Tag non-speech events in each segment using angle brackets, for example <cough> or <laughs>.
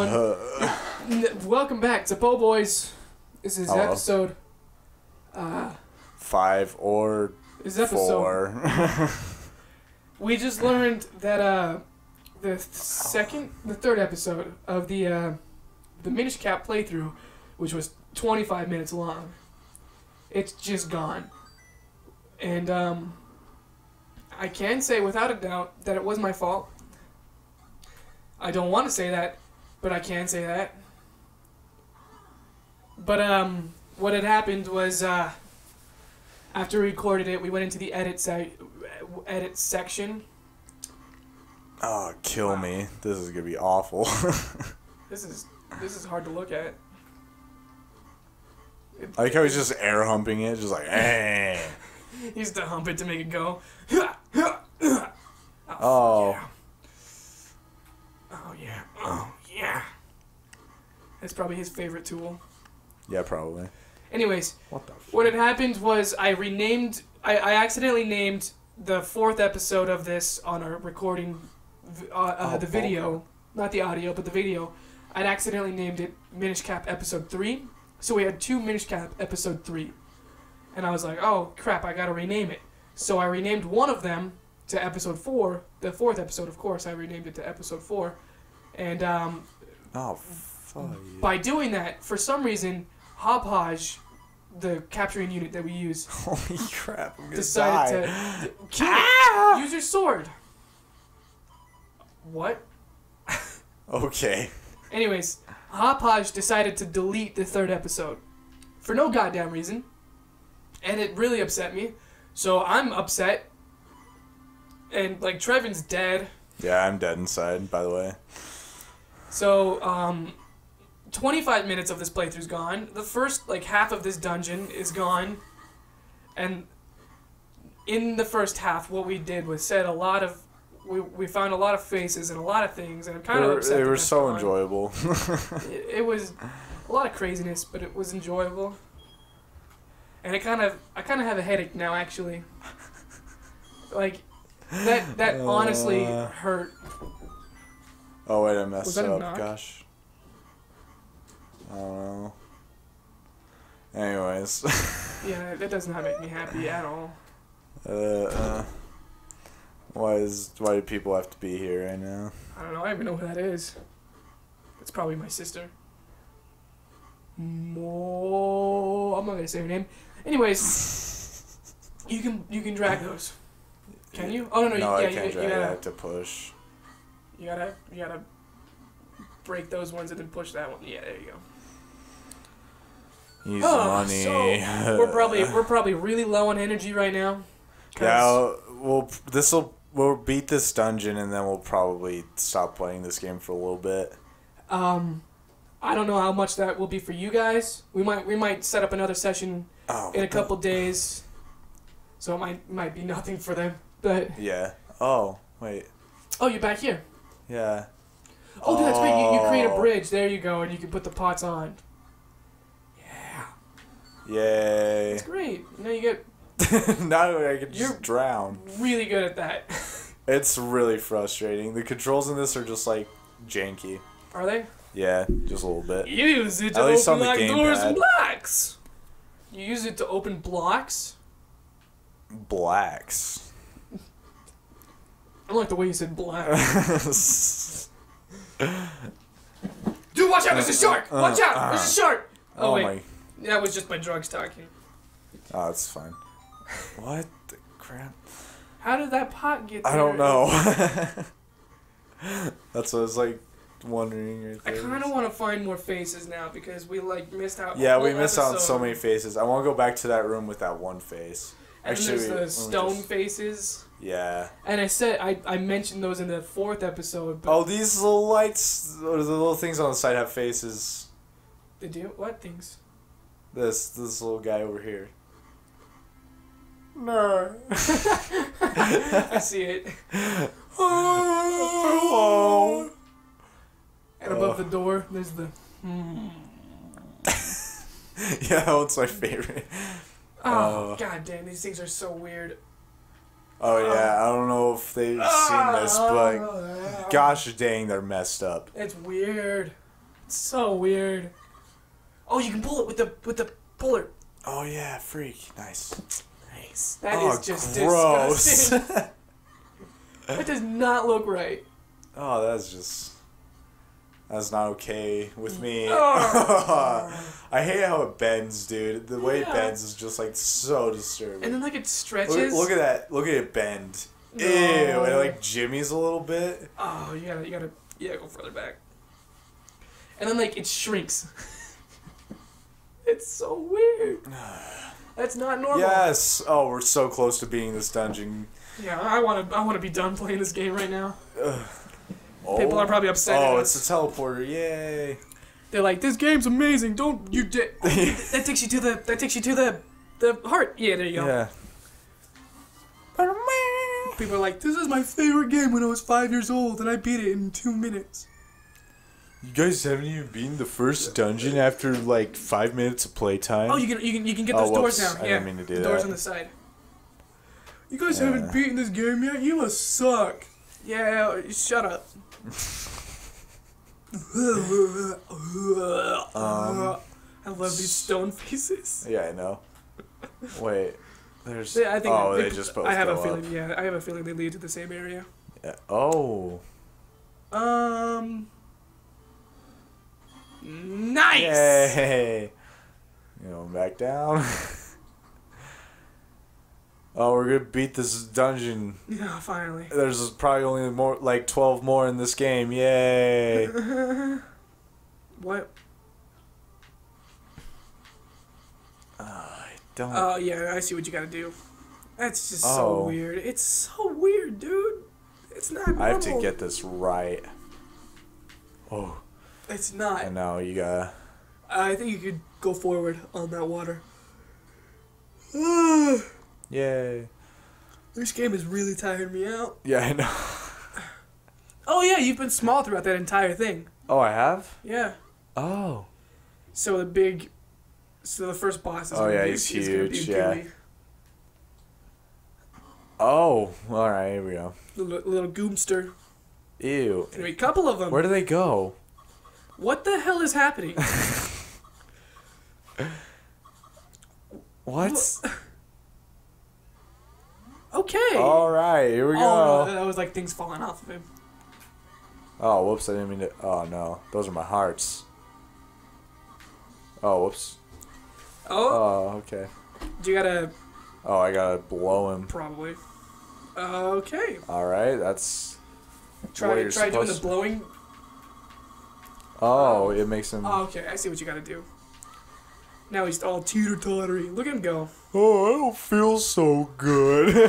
everyone. Welcome back to Poe Boys. This is Hello. episode. Uh, Five or this is episode. four. <laughs> We just learned that uh, the second, the third episode of the uh, the Minish Cap playthrough, which was 25 minutes long, it's just gone. And um, I can say without a doubt that it was my fault. I don't want to say that, but I can't say that. But um, what had happened was uh, after we recorded it, we went into the edit se- edit section. oh, kill me. This is gonna be awful. <laughs> This is this is hard to look at. It- I like how he's just air humping it, just like, eh. <laughs> He used to hump it to make it go. Oh. yeah. Oh yeah. Oh yeah. That's probably his favorite tool. Yeah, probably. Anyways, What the? what had happened was I renamed. I, I accidentally named the fourth episode of this on our recording, uh, uh, Oh, the video, not the audio, but the video. I'd accidentally named it Minish Cap Episode Three, so we had two Minish Cap Episode Three, and I was like, oh crap, I gotta rename it. So I renamed one of them to Episode Four. The fourth episode, of course, I renamed it to Episode Four, and um, Oh, fuck. by doing that, for some reason, Hauppauge, the capturing unit that we use, <laughs> Holy crap! I'm decided die. to <gasps> kill it. Use your sword. What? Okay. Anyways, Hauppauge decided to delete the third episode for no goddamn reason, and it really upset me. So I'm upset, and like Trevin's dead. Yeah, I'm dead inside. By the way. So, um, 25 minutes of this playthrough's gone. The first, like, half of this dungeon is gone. And in the first half, what we did was said a lot of. We, we found a lot of faces and a lot of things, and I'm kind They of upset. they were so gone. enjoyable. It, it was a lot of craziness, but it was enjoyable. And it kind of, I kind of have a headache now, actually. Like, that that <laughs> honestly Uh. hurt. oh wait, I messed up. Gosh. I don't know. Anyways. <laughs> Yeah, that does not make me happy at all. uh, uh, why is why do people have to be here right now? I don't know. I don't even know who that is. It's probably my sister. Mo. I'm not gonna say her name. Anyways, you can you can drag those. Can you? Oh no no. no, you, I can't you, drag. you gotta have to push. you gotta you gotta break those ones and then push that one. Yeah, there you go. Easy Oh, money. so we're probably we're probably really low on energy right now. yeah. We'll this will we'll beat this dungeon and then we'll probably stop playing this game for a little bit. Um, I don't know how much that will be for you guys. We might we might set up another session Oh. in a couple days, so it might might be nothing for them. But Yeah. Oh wait. oh, you're back here. Yeah. Oh, dude, that's great. You, you create a Oh. bridge. There you go, and you can put the pots on. Yeah, Yay. that's great. Now you get <laughs> now I can just You're- drown. really good at that. <laughs> It's really frustrating. The controls in this are just like janky. Are they? Yeah, just a little bit. You use it to At open like doors and gamepad. blocks. You use it to open blocks. Blacks. <laughs> I like the way you said black. Dude, watch out! There's a shark! Uh, watch out! There's a uh, shark! Oh, oh wait, my. That was just my drugs talking. Oh, it's fine. <laughs> What the crap? How did that pot get there? I don't know. <laughs> That's what I was like wondering. Right I kind of want to find more faces now because we like missed out. Yeah, we missed out on so many faces. I want to go back to that room with that one face. And Actually, there's the stone just- faces. Yeah. And I said I, I mentioned those in the fourth episode, but Oh, these little lights, or the little things on the side have faces. they do what things? This this little guy over here. No. <laughs> I see it. Oh. <laughs> And above the door, there's the. hmm. <laughs> Yeah, that one's my favorite. Oh Uh. god damn! These things are so weird. Oh yeah, I don't know if they've seen this, Ah. but gosh dang, they're messed up. It's weird. It's so weird. Oh, you can pull it with the with the puller. Oh yeah, freak. Nice. Nice. That oh, is oh, just gross. disgusting. <laughs> that does not look right. oh, that's just. That's not okay with me. Oh. <laughs> I hate how it bends, dude. The way it bends is just like so disturbing. And then like it look, stretches. look at that. Look at it bend. No. Ew. And it like jimmies a little bit. Oh, you gotta, you gotta, yeah, go further back. And then like it shrinks. <laughs> it's so weird. That's not normal. Yes. Oh, we're so close to being this dungeon. Yeah, I want to, I want to be done playing this game right now. People are probably upset. Oh, it's us. a teleporter! Yay! They're like, this game's amazing. Don't you? Di- <laughs> that takes you to the, that takes you to the, the heart. Yeah, there you go. Yeah. People are like, this is my favorite game when I was five years old, and I beat it in two minutes. You guys haven't even beaten the first dungeon after like five minutes of playtime. Oh, you can, you can, you can get Oh, those doors whoops. now. I yeah, didn't mean to do the doors that. on the side. You guys Yeah. haven't beaten this game yet. You must suck. Yeah, shut up. <laughs> Um, I love these stone faces. Yeah, I know. Wait, there's. Yeah, I think oh, they, they just both I have go a feeling. up. Yeah, I have a feeling they lead to the same area. Yeah. Oh. Um. Nice. Yay! You know, back down. <laughs> oh, we're gonna beat this dungeon. Yeah, finally. There's probably only more, like twelve more in this game. Yay! <laughs> What? Ah, I don't. Oh yeah, I see what you gotta do. That's just so Oh. weird. It's so weird, dude. It's not normal. I have to get this right. Oh, It's not. and now you gotta. I think you could go forward on that water. <sighs> Yay! this game is really tired me out. Yeah, I know. Oh yeah, you've been small throughout that entire thing. Oh, I have. Yeah. Oh. So the big, so the first boss is. Oh, gonna yeah, be, he's is gonna be huge, yeah. Oh. All right. Here we go. Little, little goomster. Ew. Anyway, a couple of them. Where do they go? What the hell is happening? <laughs> What? okay. All right. Here we Oh, no, go. that was like things falling off of him. Oh, whoops! I didn't mean to. Oh no, those are my hearts. Oh, whoops. Oh, Oh, okay. Do you gotta Oh, I gotta blow him. probably. Okay. All right, that's. What Try try doing the blowing. Oh, it makes him. Oh, okay. I see what you gotta do. Now he's all teeter tottery. Look at him go. Oh, I don't feel so good. <laughs> I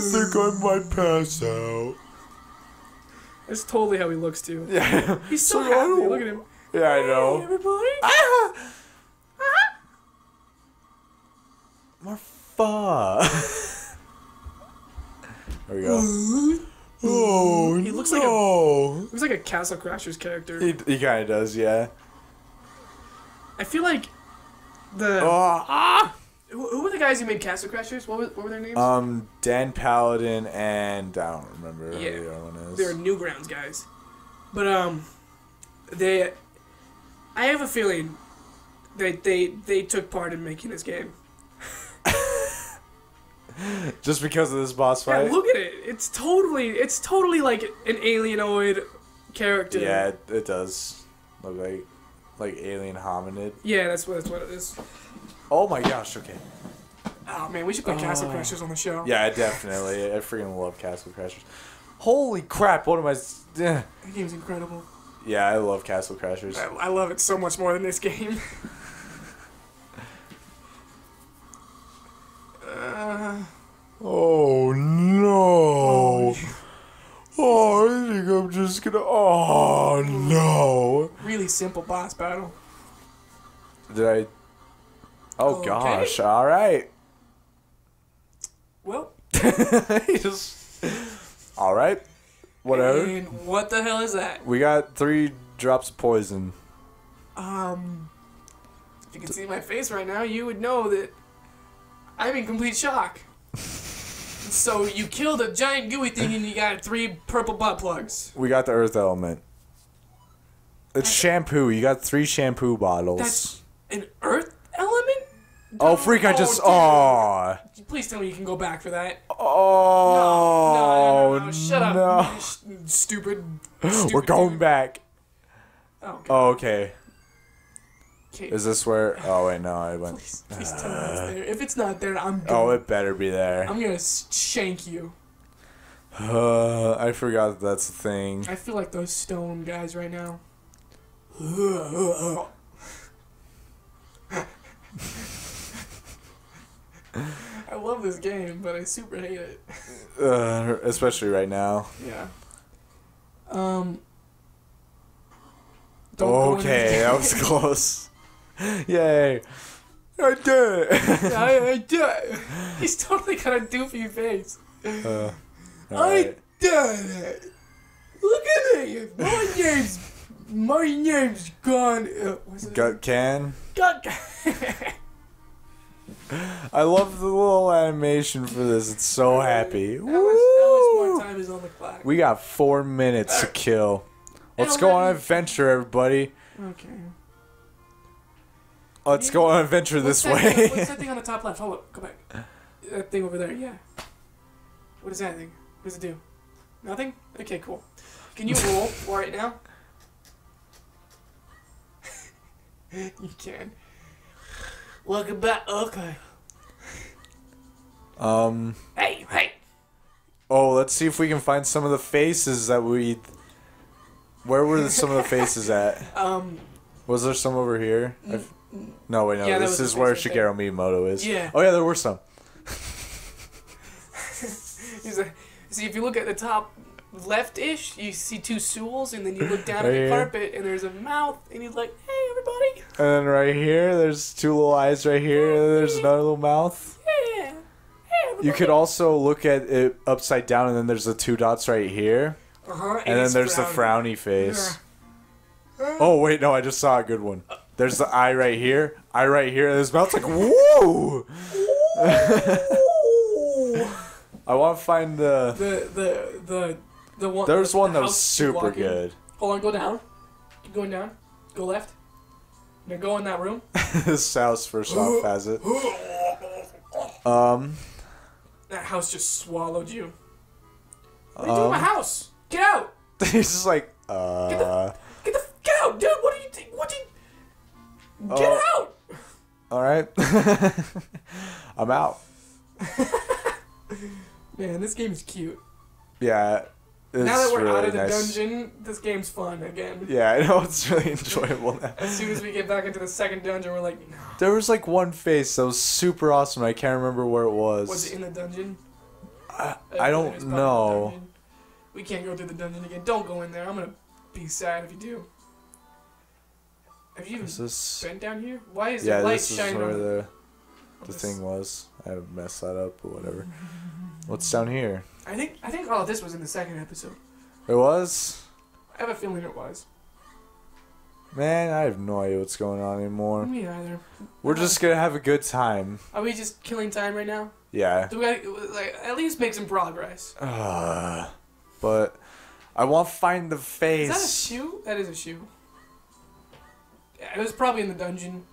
think I might pass out. That's totally how he looks too. <laughs> Yeah. He's so I happy. Look at him. Yeah, I Hey, know. everybody. Ah! Ah! More fun. <laughs> there we go. Oh, He looks like a- no. Looks like a Castle Crashers character. He, he kind of does, yeah. I feel like the Oh, ah! who, who were the guys who made Castle Crashers? What, was, what were their names? Um, Dan Paladin and I don't remember Yeah. who the other one is. They're Newgrounds guys, but um, they. I have a feeling that they they took part in making this game. <laughs> Just because of this boss fight. Yeah, fight. look at it. It's totally it's totally like an alienoid character. Yeah, it, it does look like like Alien Hominid. Yeah, that's what that's what it is. Oh my gosh! Okay. Oh man, we should put Castle Oh. Crashers on the show. Yeah, definitely. I freaking love Castle Crashers. Holy crap! What am I? s- eh. That game's incredible. Yeah, I love Castle Crashers. I, I love it so much more than this game. <laughs> simple boss battle. Did I? Oh Okay. gosh! All right. Well, <laughs> just. All right. Whatever. And what the hell is that? We got three drops of poison. Um, if you can see my face right now, you would know that I'm in complete shock. <laughs> so you killed a giant gooey thing and you got three purple butt plugs. We got the earth element. It's shampoo. You got three shampoo bottles. That's an earth element. oh, freak! I just. Oh. Please tell me you can go back for that. Oh. no, no, no, no, Shut up. no. sh- Stupid. <gasps> We're going dude. back. Oh, God. Oh, okay. Okay. Is this where? Oh wait, no, I went. Please, please tell me it's there. If it's not there, I'm Oh, gonna, it better be there. I'm gonna shank you. Uh, <sighs> I forgot that's the thing. I feel like those stone guys right now. <laughs> I love this game, but I super hate it. Uh, especially right now. Yeah. Um. don't Okay, that was <laughs> close. Yay! I did it. I, I did. He's totally got a doofy face. uh, I alright. did it. Look at me. My name's my name's gone. Uh. Gut can. Gun. <laughs> I love the little animation for this. It's so happy. How much, how much more time is on the clock? We got four minutes to <laughs> kill. Let's go on an adventure, everybody. okay. Let's go on an adventure What's this that way. what's that <laughs> thing on the top left? Hold up. Go back. That thing over there. Yeah. What is that thing? What does it do? Nothing. Okay. Cool. Can you roll right now? <laughs> you can. Welcome back. Okay. um. Hey, hey. Oh, let's see if we can find some of the faces that we. Where were the, some of the <laughs> faces at? Um. Was there some over here? I've- No, wait, no. Yeah, this is where face right there. Shigeru Miyamoto is. Yeah. Oh yeah, there were some. <laughs> A, see, if you look at the top left-ish, you see two stools, and then you look down Right at the here. carpet, and there's a mouth, and he's like, "Hey, everybody! And then right here, there's two little eyes right here. And there's another little mouth. Yeah! You could also look at it upside down, and then there's the two dots right here, uh-huh, and, then there's the frowny. frowny face. Oh wait, no, I just saw a good one. There's the eye right here, eye right here, and his mouth's like whoa. <laughs> I want to find the. The the the the one. There's the one that was super good. Hold on, go down. Keep going down. Go left. Now go in that room. <laughs> this house first off <gasps> has it. <laughs> Um. That house just swallowed you. What are you doing in my um house? Get out! <laughs> he's just like uh. Get the get the get out, dude! What are you? think- What do you? Get Oh. out! All right. I'm out. Man, this game is cute. Yeah. Now that we're really out of the nice. dungeon, this game's fun again. Yeah, I know <laughs> it's really enjoyable now. As soon as we get back into the second dungeon, we're like, no. There was like one face that was super awesome. I can't remember where it was. Was it in the dungeon? I, Uh, I don't was probably in the know. We can't go through the dungeon again. Don't go in there. I'm gonna be sad if you do. Have you even Is this? been down here? Why is Yeah, the light this is shining where on the the thing was. I messed that up, but whatever. What's down here? I think I think all of this was in the second episode. It was. I have a feeling it was. Man, I have no idea what's going on anymore. Me either. We're just gonna have a good time. Are we just killing time right now? Yeah. Do we gotta, like at least make some progress? Uh, <sighs> but I want to find the Is face. that a shoe? That is a shoe. Yeah, it was probably in the dungeon.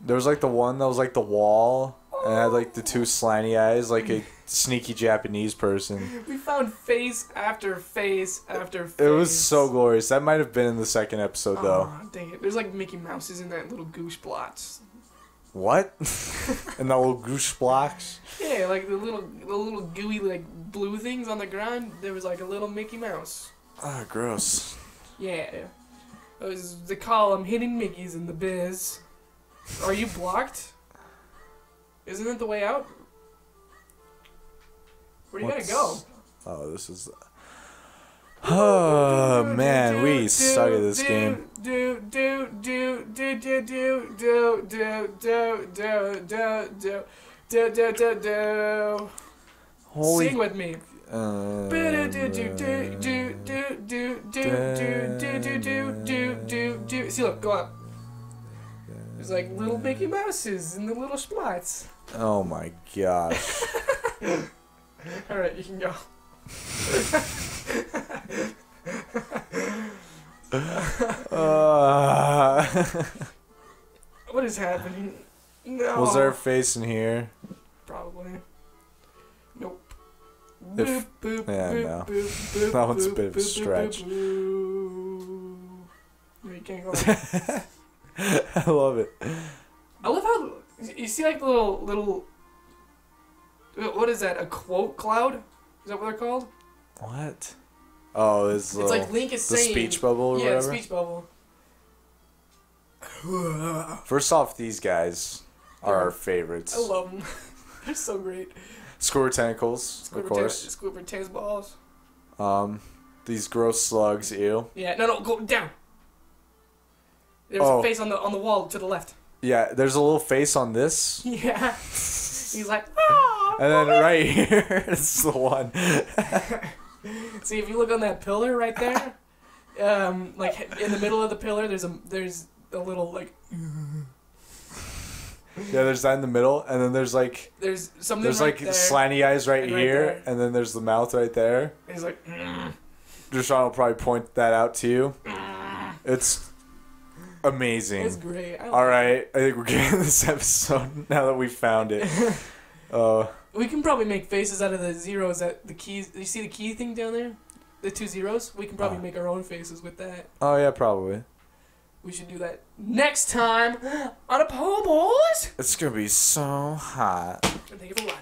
There was like the one that was like the wall and had like the two slanty eyes, like a sneaky Japanese person. We found face after face after face. It was so glorious. That might have been in the second episode though. Aw, dang it. There's like Mickey Mouses in that little goose blots. What? <laughs> and that little goose blocks. Yeah, like the little the little gooey like blue things on the ground. There was like a little Mickey Mouse. Ah, gross. Yeah. It was they call them hidden Mickeys in the biz. Are you blocked? Isn't it the way out? Where do you What's- gotta go? Oh, this is. Oh man, we suck at this game. Do do do do do do do do do do do do do do do do. Holy. Sing with me. Uh, Do do do do do do do do do do do do do do do. See, look, go up. There's like little Mickey Mouses and the little spots. Oh my gosh. <laughs> All right, you can go. Uh, <laughs> What is happening? No. was there a face in here? Probably. Nope. If- Boop, boop, yeah, boop, no. boop, boop, <laughs> That one's a bit of a stretch. boop, boop. No, you can't go. I love it. I love how you see like the little little. What is that? A quote cloud? Is that what they're called? What? Oh, this It's little, like Link is the saying. speech bubble or yeah, whatever. the speech bubble. <sighs> First off, these guys are Yeah. our favorites. I love them. <laughs> They're so great. Squirt tentacles, of course. Tan- Squidward Tan's balls. Um, these gross slugs, ew. Yeah, no, no, go down. There's Oh. a face on the on the wall to the left. Yeah, there's a little face on this, <laughs> Yeah. He's like, ah. and then right here, <laughs> is the one. <laughs> See, if you look on that pillar right there, um, like in the middle of the pillar, there's a there's a little like Yeah, there's that in the middle, and then there's like there's something there's right like there. slanty eyes right and right here, there. and then there's the mouth right there. He's like, mm, Jershon will probably point that out to you. It's amazing. it's great. All right, I think we're getting this <laughs> episode now that we found it. <laughs> Uh. We can probably make faces out of the zeros that the keys. You see the key thing down there, the two zeros. We can probably Oh. make our own faces with that. oh yeah, probably. We should do that next time on a Poe Boys. It's gonna be so hot. And thank you for watching.